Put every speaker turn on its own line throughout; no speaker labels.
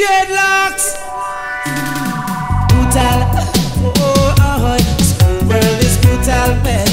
dreadlocks. Brutal, oh, oh, oh. This world is brutal, man.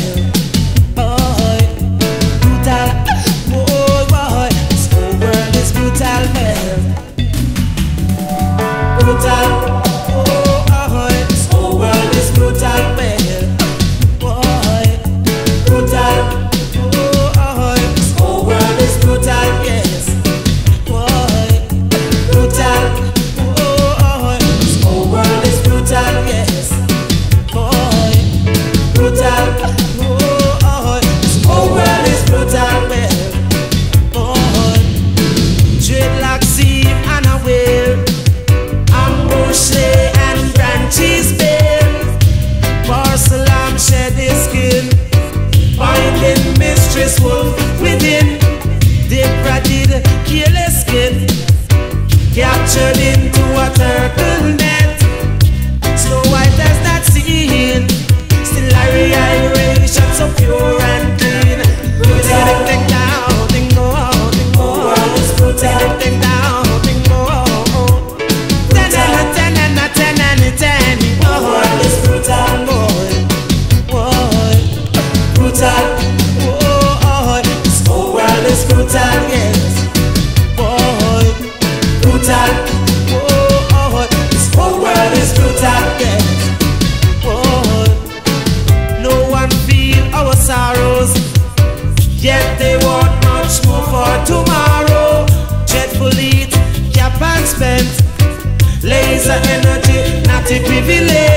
privilégio.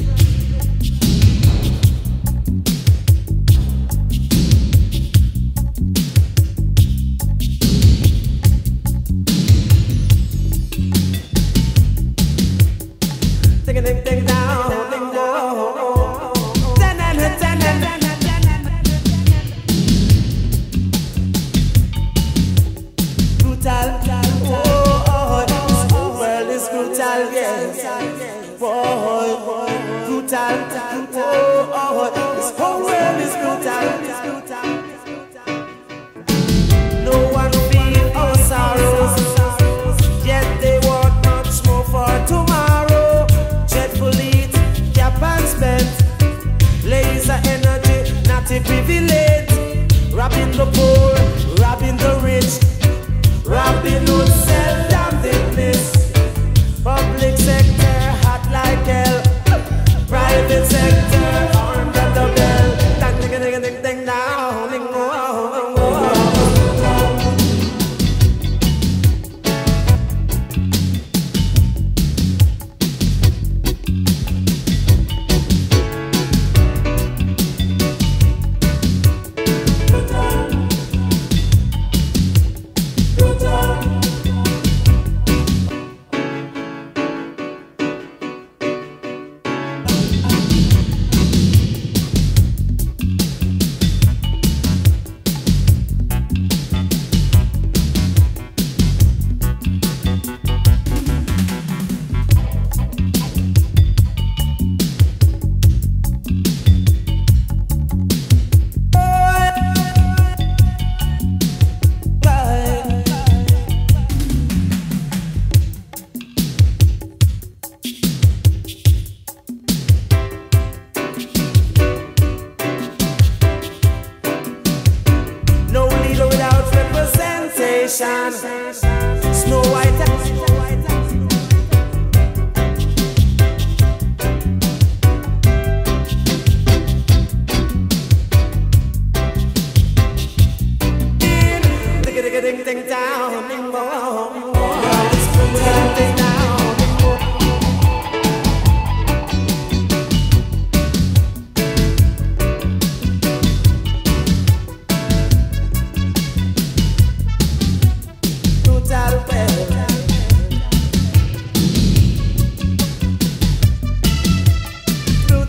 alta. Ding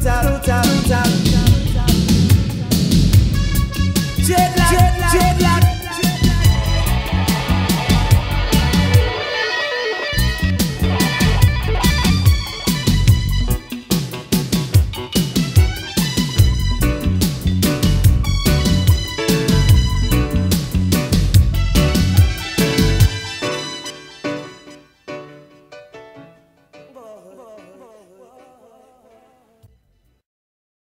tap, tap, tap, tap,